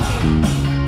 Música